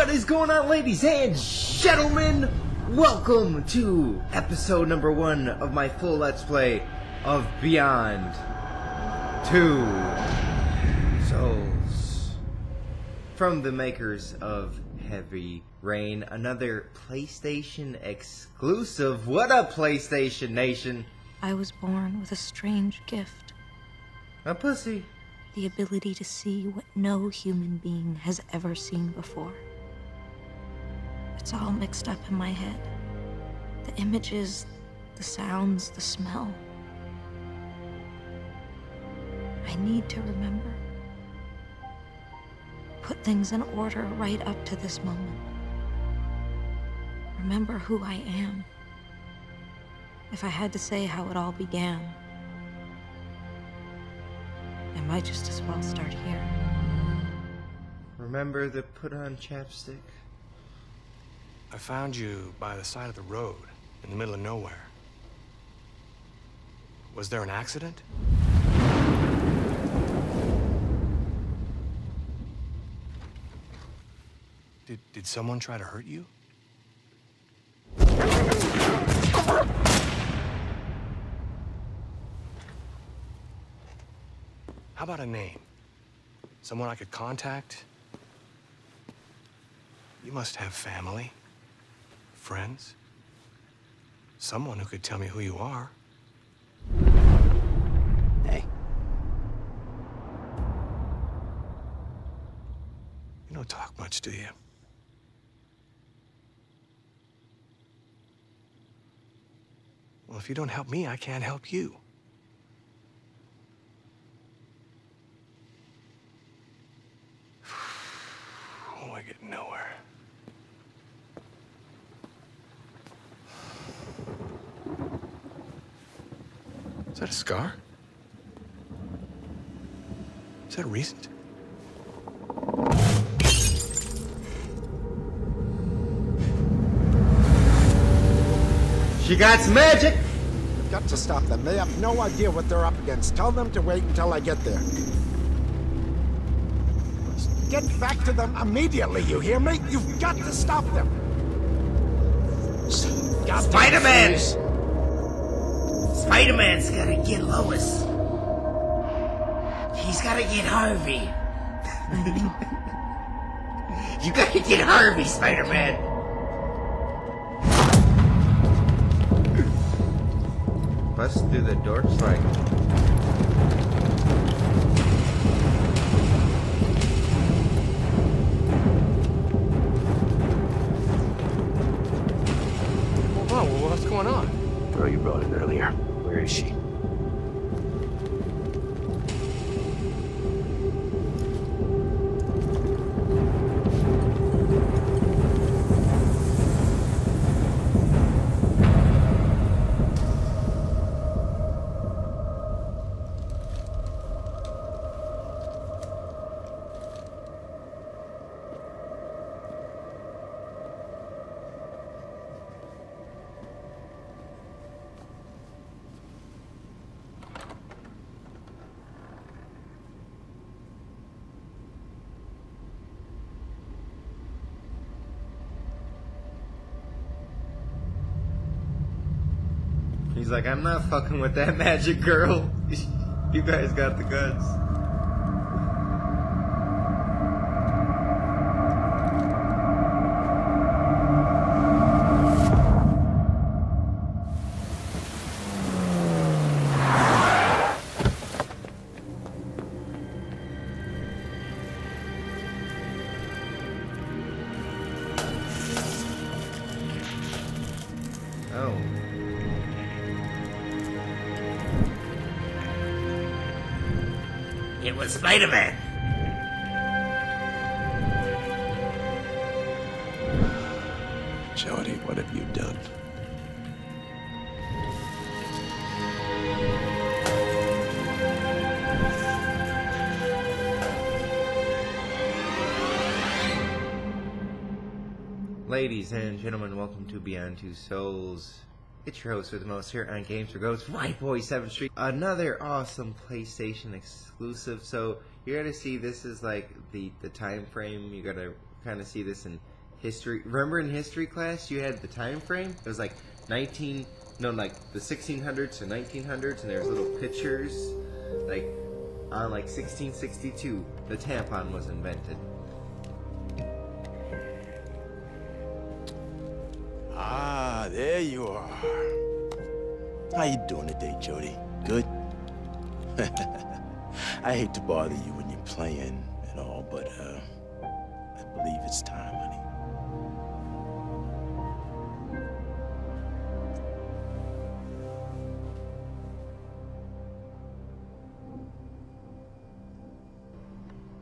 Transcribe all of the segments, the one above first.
What is going on, ladies and gentlemen? Welcome to episode number one of my full Let's Play of Beyond Two Souls. From the makers of Heavy Rain, another PlayStation exclusive. What a PlayStation Nation! I was born with a strange gift A pussy. the ability to see what no human being has ever seen before. It's all mixed up in my head the images, the sounds, the smell. I need to remember. Put things in order right up to this moment. Remember who I am. If I had to say how it all began, I might just as well start here. Remember the put on chapstick? I found you by the side of the road, in the middle of nowhere. Was there an accident? Did, did someone try to hurt you? How about a name? Someone I could contact? You must have family, friends, someone who could tell me who you are. Hey, You don't talk much, do you? Well, if you don't help me, I can't help you. Oh, I get nowhere. Is that a scar? Is that recent? She got some magic! you've got to stop them. They have no idea what they're up against. Tell them to wait until I get there. Get back to them immediately, you hear me? You've got to stop them. Goddamn Spider-Man! Spider-Man's gotta get Lois. He's gotta get Harvey. you gotta get Harvey, Spider-Man. Bust through the door like. Hold on, what's going on? Girl you brought in earlier. Where is she? He's like, I'm not fucking with that magic girl. you guys got the guts. It was Spider-Man. Jodie, what have you done? Ladies and gentlemen, welcome to Beyond Two Souls. It's your host with the most here on Games for Ghosts, Boy 7th Street. Another awesome PlayStation exclusive. So you're gonna see this is like the the time frame. You gotta kind of see this in history. Remember in history class, you had the time frame. It was like 19, no, like the 1600s to 1900s, and there was little pictures, like on like 1662, the tampon was invented. There you are. How you doing today, Jodie? Good? I hate to bother you when you're playing and all, but uh, I believe it's time, honey.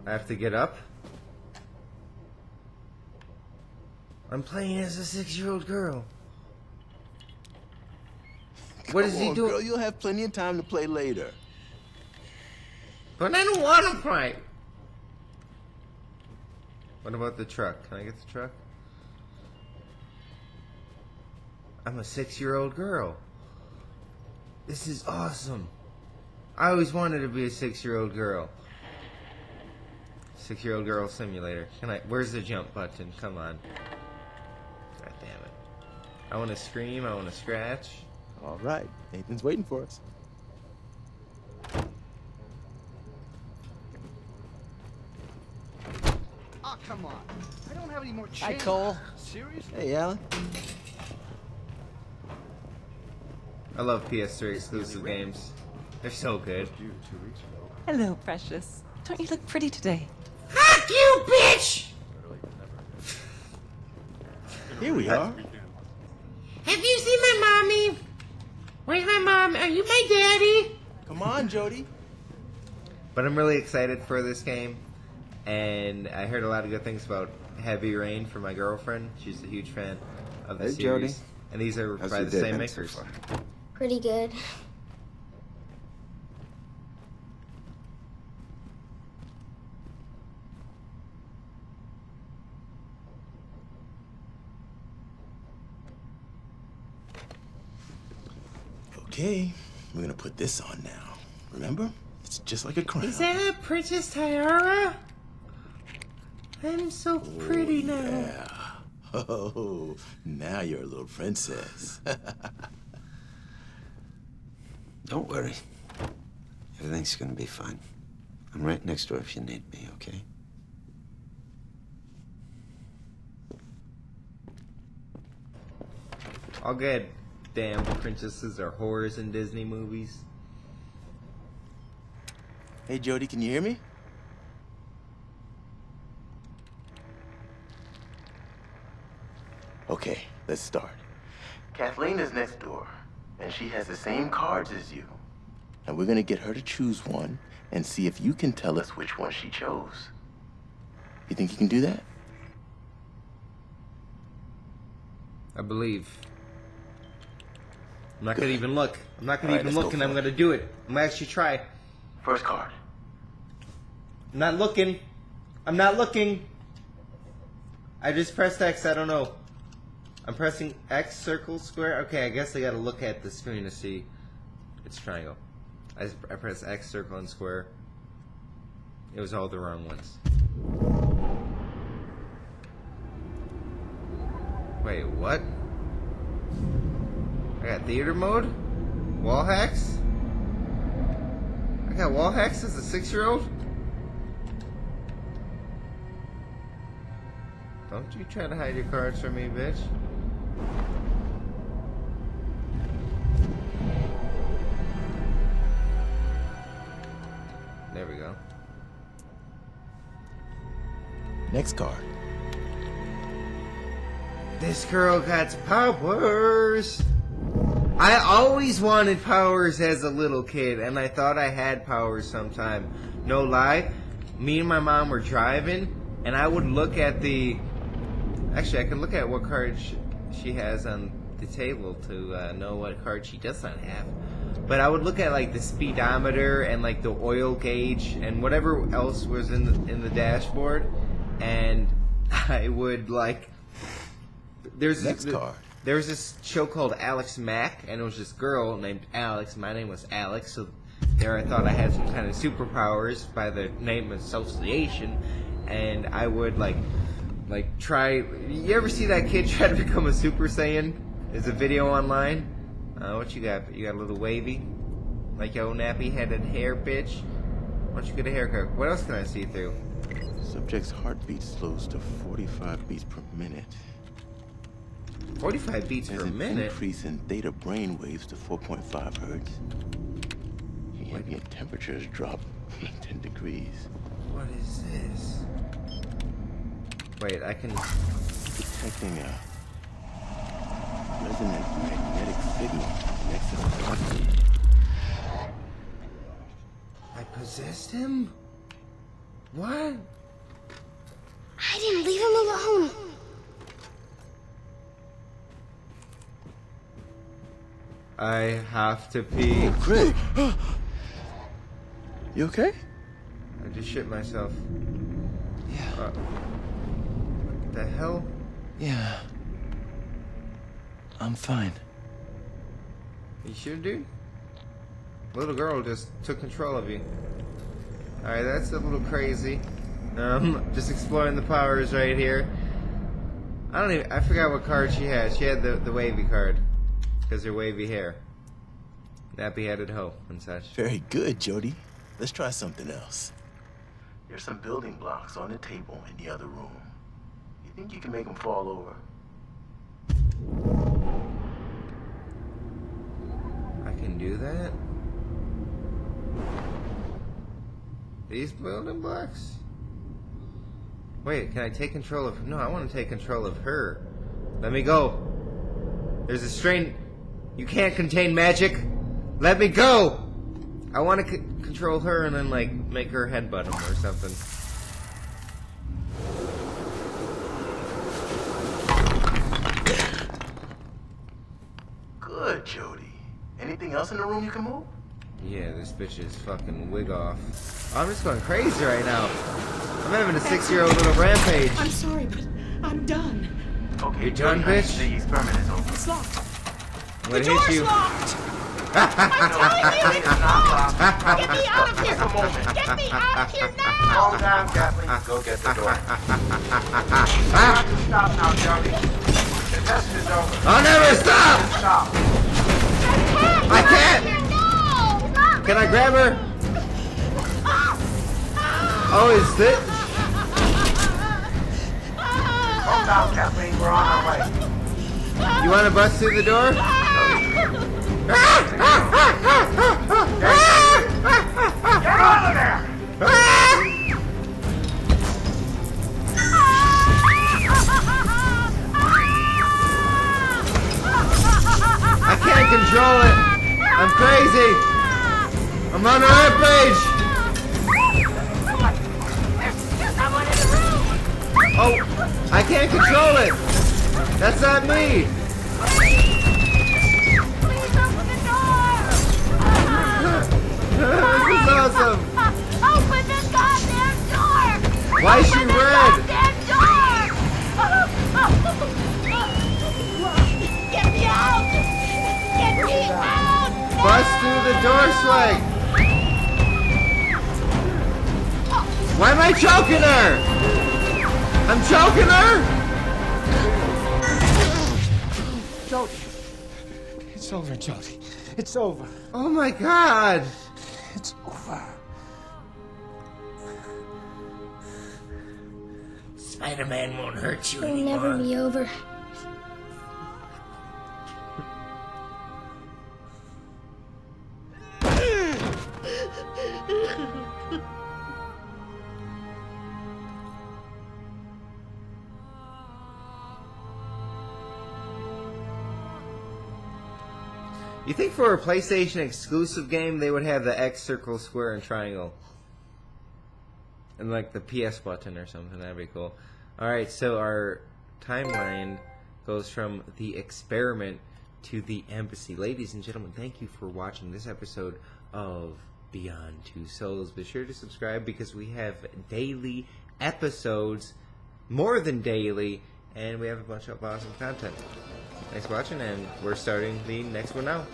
I have to get up. I'm playing as a six-year-old girl. What is Come he on, doing? Girl, you'll have plenty of time to play later. But I don't want to play. What about the truck? Can I get the truck? I'm a six-year-old girl. This is awesome. I always wanted to be a six-year-old girl. Six-year-old girl simulator. Can I? Where's the jump button? Come on. God damn it. I want to scream. I want to scratch. All right, Nathan's waiting for us. Oh, come on. I don't have any more change. Hi, Cole. Seriously? Hey, Alan. I love PS3 exclusive games. They're so good. Hello, precious. Don't you look pretty today? Fuck you, bitch! Here we are. Have you seen my mommy? Where's my? Are you my daddy? Come on, Jodie. But I'm really excited for this game, and I heard a lot of good things about Heavy Rain from my girlfriend. She's a huge fan of the Hey, series. Jodie. And these are How's by the same been so makers. Pretty good. Okay, we're gonna put this on now. Remember? It's just like a crown. Is that a Princess Tiara? I'm so oh, pretty now. Yeah. Oh, now you're a little princess. Don't worry. Everything's gonna be fine. I'm right next door if you need me, okay? All good. Damn princesses are whores in Disney movies. hey, Jodie, can you hear me? Okay, let's start. Kathleen is next door, and she has the same cards as you. And we're gonna get her to choose one and see if you can tell us which one she chose. You think you can do that? I believe. I'm not gonna even look. I'm not gonna All even look, go and I'm it. gonna do it. I'm gonna actually try. First card. I'm not looking. I'm not looking. I just pressed X. I don't know. I'm pressing X, circle, square. Okay, I guess I gotta look at the screen to see. It's triangle. I, I press X, circle, and square. It was all the wrong ones. Wait, what? I got theater mode? Wall hacks? I got wall hacks as a six year old? Don't you try to hide your cards from me, bitch. There we go. Next card. This girl got powers. I always wanted powers as a little kid, and I thought I had powers sometime. No lie. Me and my mom were driving, and I would look at the. Actually, I could look at what card sh- she has on the table to uh, know what card she does not have. But I would look at like the speedometer and like the oil gauge and whatever else was in the in the dashboard, and I would like. There's Next the- card. There was this show called Alex Mack, and it was this girl named Alex. My name was Alex, so there I thought I had some kind of superpowers by the name association, and I would like like try. You ever see that kid try to become a Super Saiyan? There's a video online. Uh, what you got? You got a little wavy, like your nappy headed hair, bitch. Why don't you get a haircut? What else can I see through? Subject's heartbeat slows to 45 beats per minute. 45 beats There's per an minute. increase in theta brain waves to 4.5 hertz. The ambient temperatures drop 10 degrees. What is this? Wait, I can. Detecting a resonant magnetic signal next to the body. I possessed him? What? I didn't leave him alone. I have to pee. Oh, Craig! you okay? I just shit myself. Yeah. Uh, what the hell? Yeah. I'm fine. You sure, dude? Little girl just took control of you. Alright, that's a little crazy. Um, just exploring the powers right here. I don't even, I forgot what card she had. She had the, the wavy card. Because her wavy hair. Nappy headed hoe and such. Very good, Jodie. Let's try something else. There's some building blocks on the table in the other room. You think you can make them fall over? I can do that? These building blocks? Wait, can I take control of... No, I want to take control of her. Let me go. There's a strain... You can't contain magic. Let me go! I want to c- control her and then, like, make her headbutt him or something. Good, Jodie. Anything else in the room you can move? Yeah, this bitch is fucking wig off. I'm just going crazy right now. I'm having a six-year-old little rampage. I'm sorry, but I'm done. Okay, You done, Jodie, bitch? The experiment is over. It's locked. I'm The gonna door's hit you. locked. I'm telling you, it's locked. Get me out of here. Just a moment. Get me out of here now. Calm down, Kathleen. Go get the door. Ah! you have to stop now, Jodie. The test is over. I'll never stop! Stop. I can't! No, not Can I grab her? Ah! Oh, is this? Calm down, Kathleen. We're on our way. You want to bust through the door? Ah! I can't control it. I'm crazy. I'm this is awesome. Open the goddamn door. Why is she Open the red? goddamn door. Get me out. Get me out. Bust through the door, Swag. Why am I choking her? I'm choking her. Jodie. It's over, Jodie. It's over. Oh my god. It's over. Spider-Man won't hurt you It'll never be over. For a PlayStation exclusive game they would have the X, circle, square, and triangle? And like the PS button or something, that'd be cool. Alright, so our timeline goes from the experiment to the embassy. Ladies and gentlemen, thank you for watching this episode of Beyond Two Souls. Be sure to subscribe because we have daily episodes, more than daily, and we have a bunch of awesome content. Thanks for watching, and we're starting the next one now.